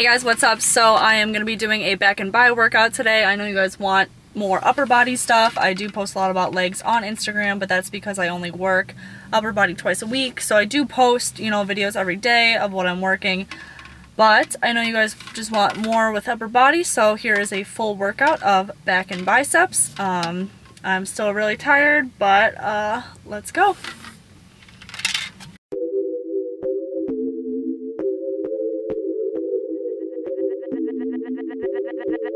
Hey guys, what's up? So I am going to be doing a back and bi workout today. I know you guys want more upper body stuff. I do post a lot about legs on Instagram, but that's because I only work upper body twice a week. So I do post, you know, videos every day of what I'm working. But I know you guys just want more with upper body, so here is a full workout of back and biceps. Um, I'm still really tired, but uh, let's go. Yeah,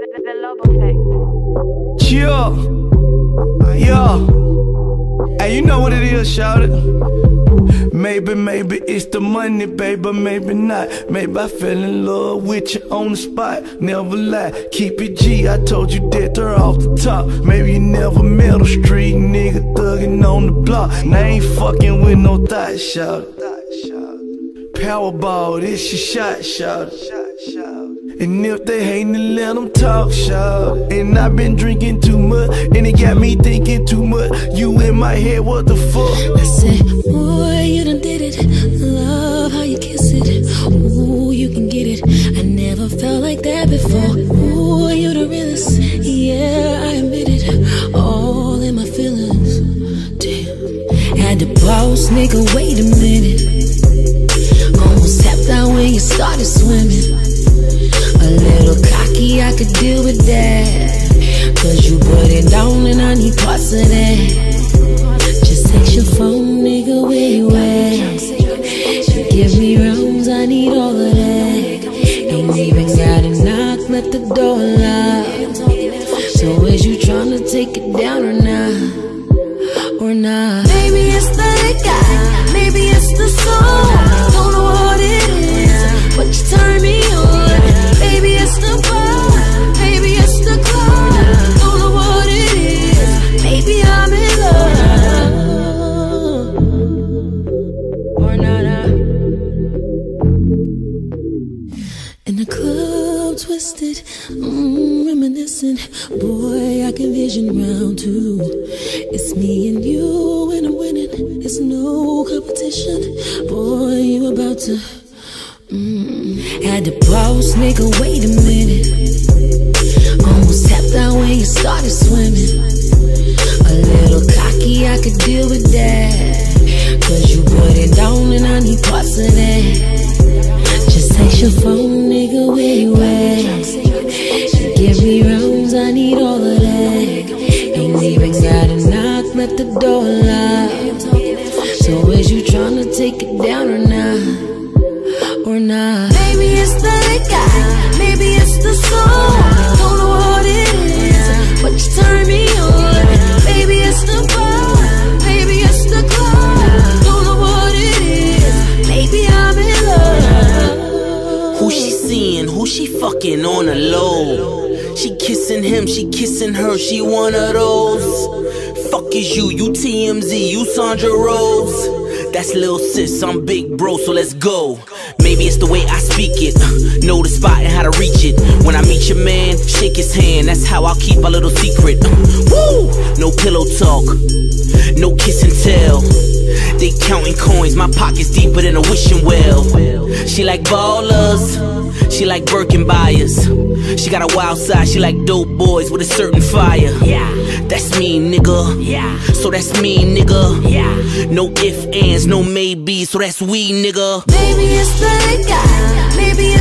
yo, uh, and you know what it is, shout it. Maybe, maybe it's the money, baby, maybe not. Maybe I fell in love with you on the spot. Never lie, keep it G. I told you that they're off the top. Maybe you never met a street nigga thuggin' on the block. Now I ain't fucking with no thought, shout it. Powerball, this your shot, shout it. And if they hatin', then let them talk, shout. And I've been drinking too much, and it got me thinking too much. You in my head, what the fuck? I said, boy, you done did it. Love how you kiss it. Ooh, you can get it. I never felt like that before. Ooh, you the realest. Yeah, I admit it. All in my feelings. Damn. Had to pause, nigga, wait a minute. Almost tapped out when you started swimming. Little cocky, I could deal with that. Cause you put it down and I need parts of that. Just text your phone, nigga, where you at? You Give me rounds, I need all of that. Ain't even gotta knock, let the door lock. So is you tryna take it down or not? In the club, twisted, mm, reminiscent. Boy, I can vision round two. It's me and you, and I'm winning. It's no competition. Boy, you about to. Mm, had to pause, nigga, wait a minute. Almost tapped out when you started swimming. The door lock. So is you tryna take it down or not? Or not? Maybe it's the guy, maybe it's the song. Don't know what it is, but you turn me on. Maybe it's the bar, maybe it's the club. Don't know what it is, maybe I'm in love. Who she seeing? Who she fucking on the low? She kissing him, she kissing her, she one of those. Fuck is you, you TMZ, you Sandra Rose. That's lil sis, I'm big bro, so let's go. Maybe it's the way I speak it, know the spot and how to reach it. When I meet your man, shake his hand, that's how I'll keep a little secret. Woo! No pillow talk, no kissing counting coins, my pocket's deeper than a wishing well. She like ballers, she like Birkin buyers. She got a wild side, she like dope boys with a certain fire. Yeah, that's me, nigga. Yeah, so that's me, nigga. Yeah, no ifs, ands, no maybe, so that's we, nigga. Maybe it's the guy, maybe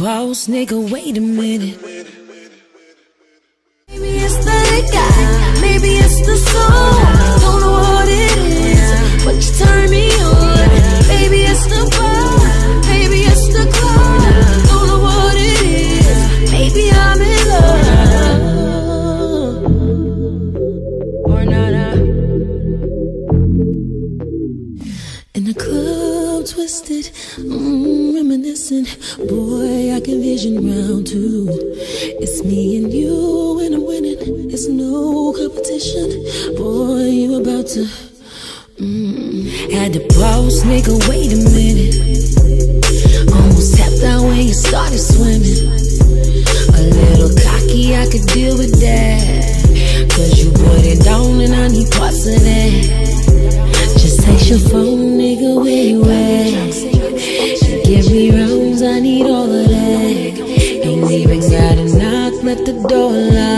Pause, nigga. Wait a minute. Maybe it's the guy, maybe it's the song. Don't know what it is, but you turn me on. Maybe it's the bar, maybe it's the club. Don't know what it is, maybe I'm in love. Or not. uh. In the club, twisted, mm, reminiscent. Boy, I can vision round two. It's me and you, and I'm winning. There's no competition. Boy, you about to. Mm. Had to pause, nigga, wait a minute. Almost tapped out when you started swimming. The door lock.